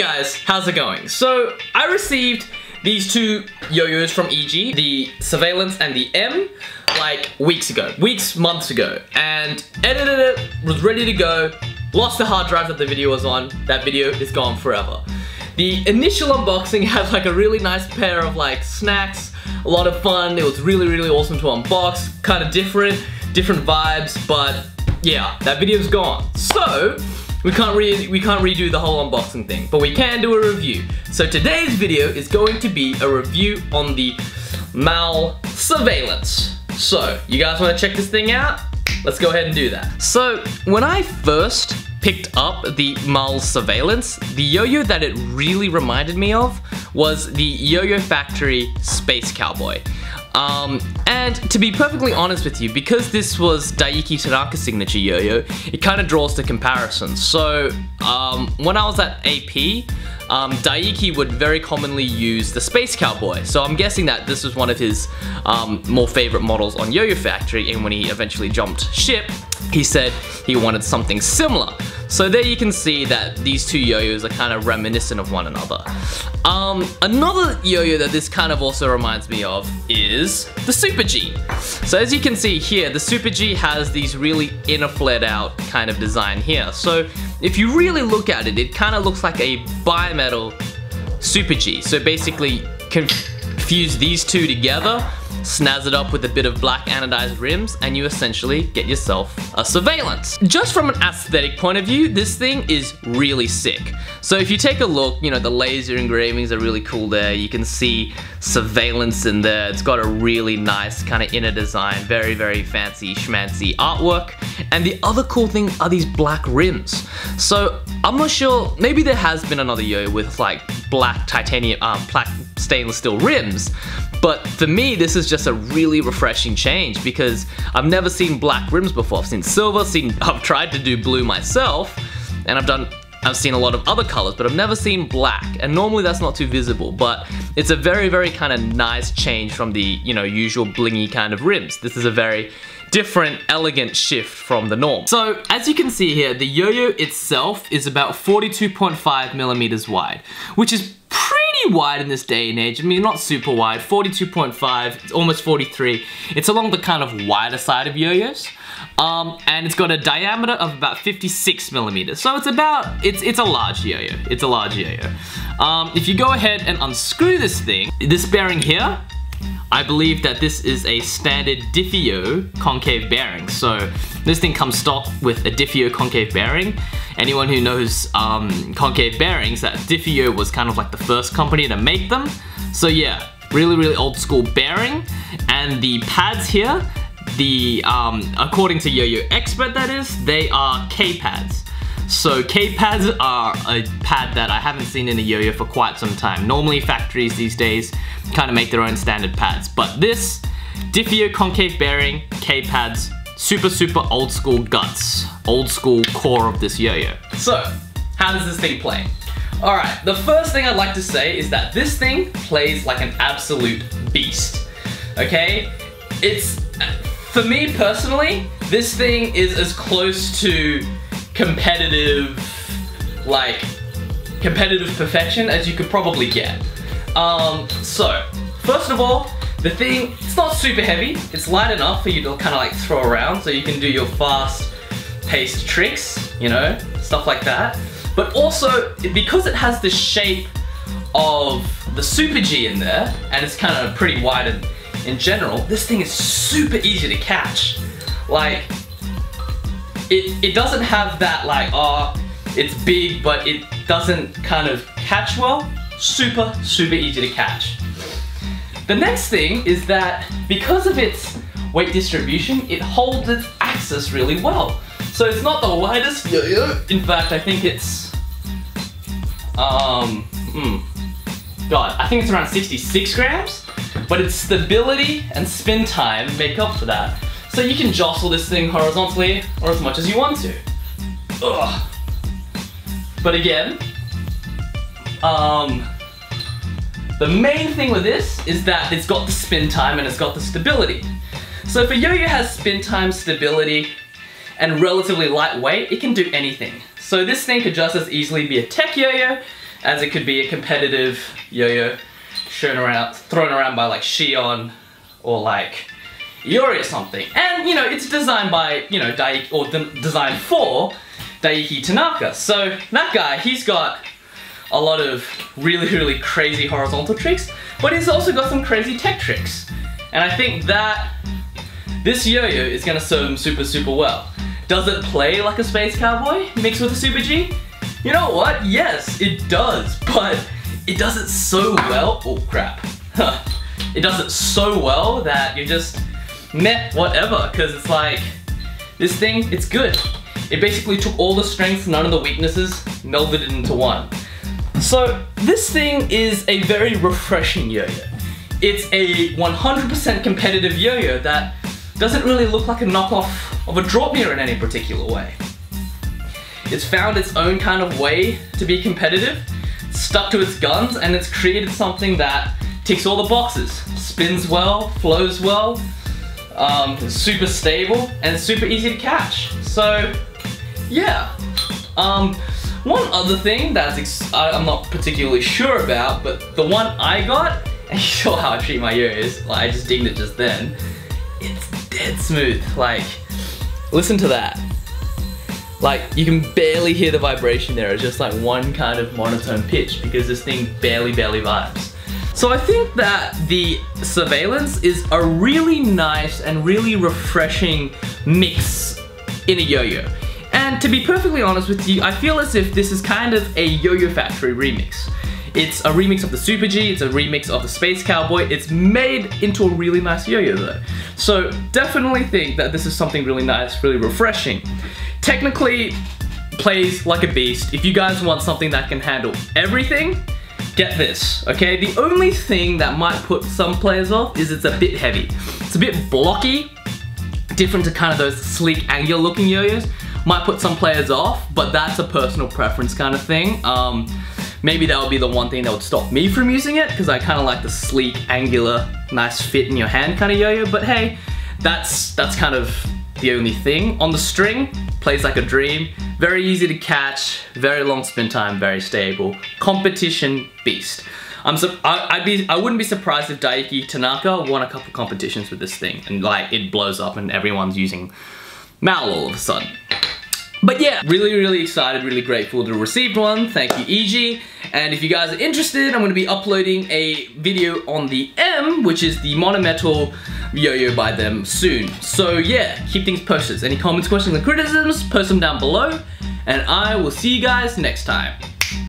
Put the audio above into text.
guys, how's it going? So, I received these two yo-yos from EG, the Surveillance and the M, like weeks ago, weeks, months ago, and edited it, was ready to go, lost the hard drive that the video was on, that video is gone forever. The initial unboxing had like a really nice pair of like snacks, a lot of fun, it was really really awesome to unbox, kind of different, different vibes, but yeah, that video's gone. So, we can't, re we can't redo the whole unboxing thing, but we can do a review. So today's video is going to be a review on the Mowl Surveillance. So, you guys wanna check this thing out? Let's go ahead and do that. So, when I first picked up the Mowl Surveillance, the yo-yo that it really reminded me of was the Yo-Yo Factory Space Cowboy. Um, and to be perfectly honest with you, because this was Daiki Tanaka's signature yo-yo, it kind of draws the comparison. So um, when I was at AP, um, Daiki would very commonly use the Space Cowboy. So I'm guessing that this was one of his um, more favorite models on Yo-Yo Factory and when he eventually jumped ship, he said he wanted something similar. So there you can see that these two yo-yos are kind of reminiscent of one another. Um, another yo-yo that this kind of also reminds me of is the Super G. So as you can see here, the Super G has these really inner flared out kind of design here. So if you really look at it, it kind of looks like a bimetal Super G. So basically confuse these two together snazz it up with a bit of black anodized rims, and you essentially get yourself a surveillance. Just from an aesthetic point of view, this thing is really sick. So if you take a look, you know, the laser engravings are really cool there. You can see surveillance in there. It's got a really nice kind of inner design, very, very fancy schmancy artwork. And the other cool thing are these black rims. So I'm not sure, maybe there has been another yo with like black titanium, um, black stainless steel rims, but for me, this is just a really refreshing change because I've never seen black rims before. I've seen silver, seen, I've tried to do blue myself, and I've done I've seen a lot of other colors, but I've never seen black, and normally that's not too visible, but it's a very, very kind of nice change from the, you know, usual blingy kind of rims. This is a very different, elegant shift from the norm. So, as you can see here, the yo-yo itself is about 42.5 millimeters wide, which is pretty wide in this day and age. I mean, not super wide, 42.5, it's almost 43. It's along the kind of wider side of yo-yos. Um, and it's got a diameter of about 56 millimeters. So it's about, it's, it's a large yo-yo. It's a large yo-yo. Um, if you go ahead and unscrew this thing, this bearing here, I believe that this is a standard Dif-e-yo concave bearing. So this thing comes stock with a Dif-e-yo concave bearing. Anyone who knows um, concave bearings, that Dif-e-yo was kind of like the first company to make them. So yeah, really, really old school bearing. And the pads here, the um, according to Yo-Yo Expert that is, they are K-pads. So K-pads are a pad that I haven't seen in a yo-yo for quite some time. Normally factories these days kind of make their own standard pads, but this Dif-e-yo concave bearing K-pads, super super old school guts, old school core of this yo-yo. So, how does this thing play? Alright, the first thing I'd like to say is that this thing plays like an absolute beast. Okay? It's, for me personally, this thing is as close to competitive, like, competitive perfection as you could probably get. Um, so, first of all, the thing, it's not super heavy. It's light enough for you to kind of like throw around so you can do your fast paced tricks, you know, stuff like that. But also, because it has the shape of the Super G in there, and it's kind of pretty wide in, in general, this thing is super easy to catch. Like, it, it doesn't have that like, oh, it's big, but it doesn't kind of catch well. Super, super easy to catch. The next thing is that because of its weight distribution, it holds its axis really well. So it's not the lightest yo-yo. In fact, I think it's, um, hmm, God, I think it's around 66 grams, but its stability and spin time make up for that. So you can jostle this thing horizontally or as much as you want to. Ugh. But again, um, the main thing with this is that it's got the spin time and it's got the stability. So if a yo-yo has spin time, stability, and relatively lightweight, it can do anything. So this thing could just as easily be a tech yo-yo as it could be a competitive yo-yo shown around, thrown around by like Shion or like Iori or something. And you know, it's designed by, you know, Daiki, or de designed for Daiki Tanaka. So that guy, he's got a lot of really, really crazy horizontal tricks, but he's also got some crazy tech tricks. And I think that this yo-yo is gonna serve him super, super well. Does it play like a Space Cowboy mixed with a Super G? You know what? Yes, it does, but it does it so well. Oh crap. it does it so well that you just met whatever, because it's like, this thing, it's good. It basically took all the strengths, none of the weaknesses, melded it into one. So this thing is a very refreshing yo-yo. It's a 100% competitive yo-yo that doesn't really look like a knockoff of a Draupnir in any particular way. It's found its own kind of way to be competitive, stuck to its guns, and it's created something that ticks all the boxes. Spins well, flows well, um, super stable, and super easy to catch. So, yeah. Um, one other thing that I'm not particularly sure about, but the one I got, and you saw how I treat my ears, like I just dinged it just then, it's dead smooth. Like, listen to that. Like, you can barely hear the vibration there. It's just like one kind of monotone pitch because this thing barely, barely vibes. So I think that the Surveillance is a really nice and really refreshing mix in a yo-yo. And to be perfectly honest with you, I feel as if this is kind of a Yo-Yo Factory remix. It's a remix of the Super G, it's a remix of the Space Cowboy, it's made into a really nice yo-yo though. So definitely think that this is something really nice, really refreshing. Technically, plays like a beast. If you guys want something that can handle everything, get this, okay? The only thing that might put some players off is it's a bit heavy. It's a bit blocky, different to kind of those sleek angular looking yo-yos. Might put some players off, but that's a personal preference kind of thing. Um, maybe that would be the one thing that would stop me from using it, because I kind of like the sleek, angular, nice fit in your hand kind of yo-yo, but hey, that's, that's kind of the only thing. On the string, plays like a dream. Very easy to catch, very long spin time, very stable. Competition beast. I'm so, I, would be I wouldn't be surprised if Daiki Tanaka won a couple competitions with this thing and like it blows up and everyone's using Mowl all of a sudden. But yeah, really, really excited, really grateful to receive one. Thank you, EG. And if you guys are interested, I'm gonna be uploading a video on the M, which is the monometal yo-yo by them soon. So yeah, keep things posted. Any comments, questions, and criticisms, post them down below. And I will see you guys next time.